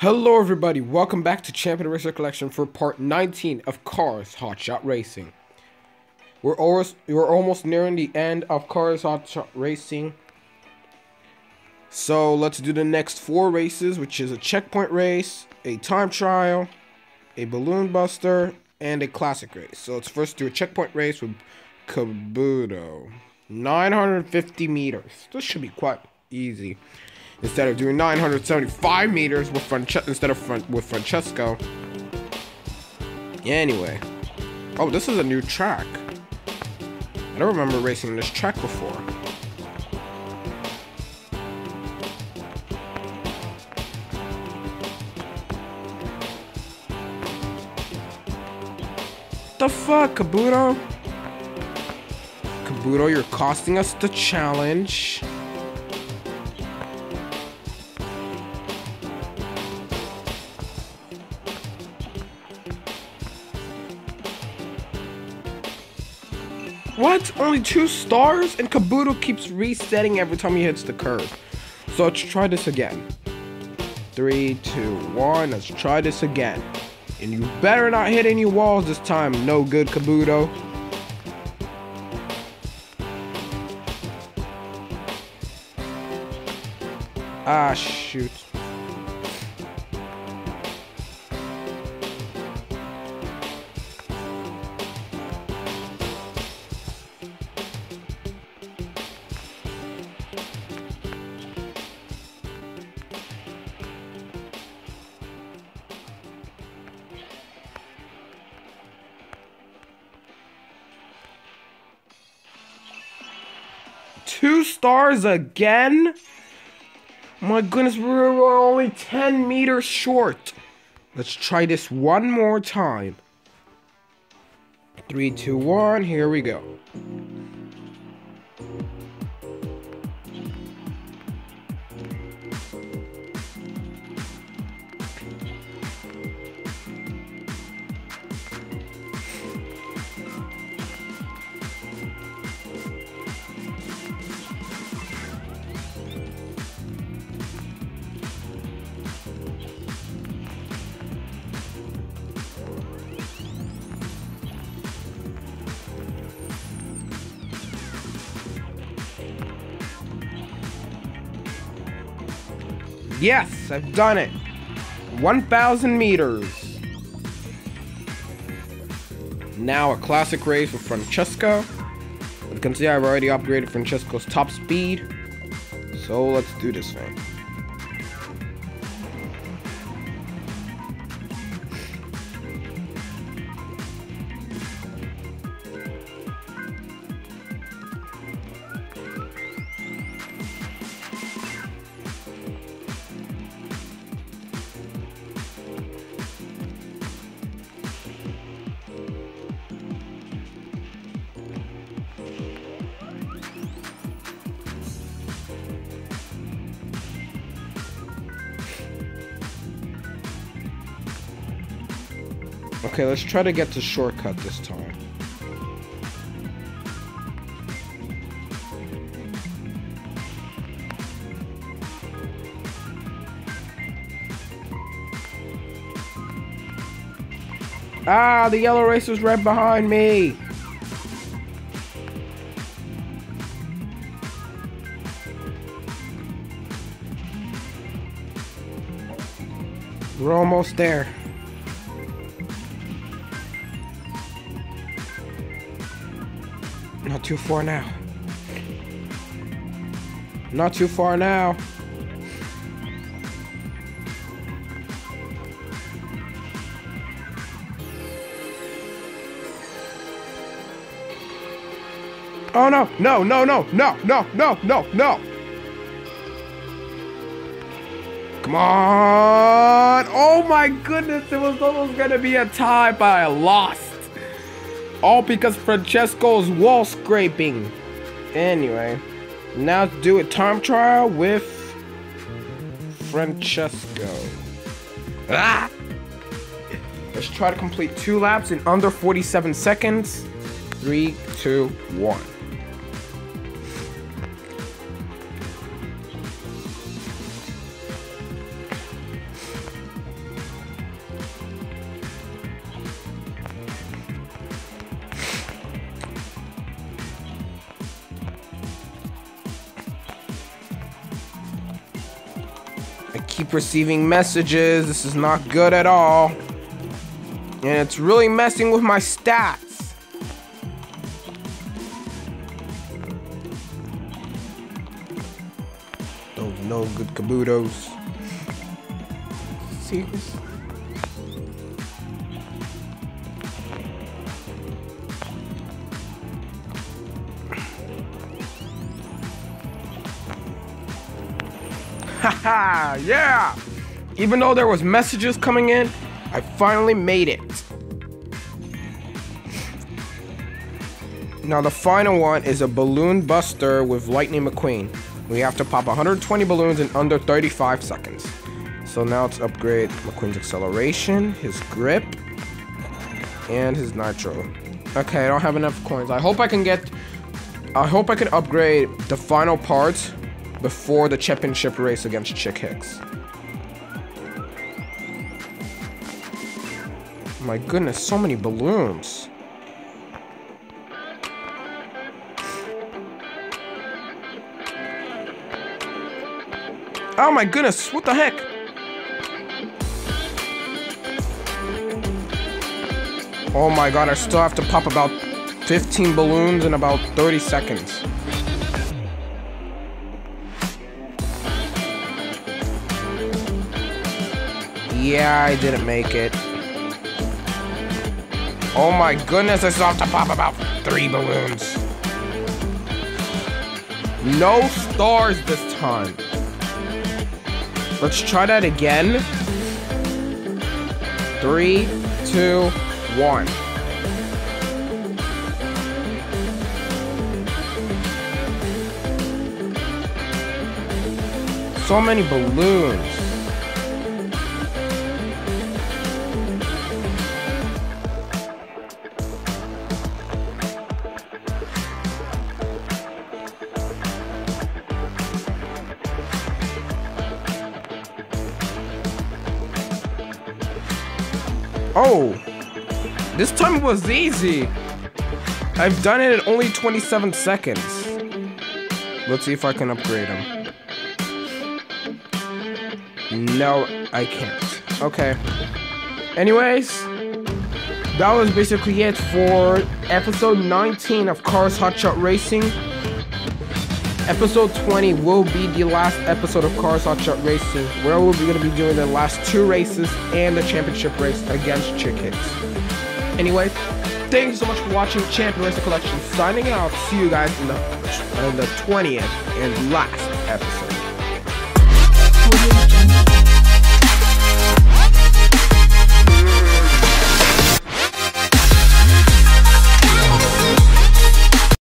Hello everybody, welcome back to Champion Racer Collection for part 19 of Cars Hot Shot Racing. We're almost, we're almost nearing the end of Cars Hot Shot Racing. So let's do the next four races, which is a checkpoint race, a time trial, a balloon buster, and a classic race. So let's first do a checkpoint race with Kabuto. 950 meters. This should be quite easy instead of doing 975 meters with Franche instead of with Francesco. Anyway, oh, this is a new track. I don't remember racing this track before. What the fuck, Kabuto? Kabuto, you're costing us the challenge. What? Only two stars? And Kabuto keeps resetting every time he hits the curve. So let's try this again. Three, two, one. Let's try this again. And you better not hit any walls this time, no good Kabuto. Ah, shoot. Two stars again? My goodness, we're only 10 meters short. Let's try this one more time. Three, two, one, here we go. Yes, I've done it. 1,000 meters. Now a classic race with Francesco. You can see I've already upgraded Francesco's top speed. So let's do this thing. Okay, let's try to get to shortcut this time. Ah, the yellow racer's right behind me. We're almost there. Not too far now. Not too far now. Oh no, no, no, no, no, no, no, no, no. Come on. Oh my goodness, it was almost gonna be a tie, but I lost. All because Francesco's wall scraping. Anyway, now do a time trial with Francesco. Ah! Let's try to complete two laps in under 47 seconds. Three, two, one. Keep receiving messages. This is not good at all. And it's really messing with my stats. Those no good Kabutos. See Haha, yeah! Even though there was messages coming in, I finally made it. Now the final one is a balloon buster with Lightning McQueen. We have to pop 120 balloons in under 35 seconds. So now let's upgrade McQueen's acceleration, his grip, and his nitro. Okay, I don't have enough coins. I hope I can get... I hope I can upgrade the final parts before the championship race against Chick Hicks. My goodness, so many balloons. Oh my goodness, what the heck? Oh my god, I still have to pop about 15 balloons in about 30 seconds. Yeah, I didn't make it. Oh my goodness, I still have to pop about three balloons. No stars this time. Let's try that again. Three, two, one. So many balloons. Oh, this time was easy. I've done it in only 27 seconds. Let's see if I can upgrade him. No, I can't. Okay. Anyways, that was basically it for episode 19 of Cars Hot Shot Racing. Episode 20 will be the last episode of Cars Hot Shot Racing, where we'll be going to be doing the last two races and the championship race against Chick Anyway, thank you so much for watching Champion Racer Collection signing out. See you guys in the, in the 20th and last episode.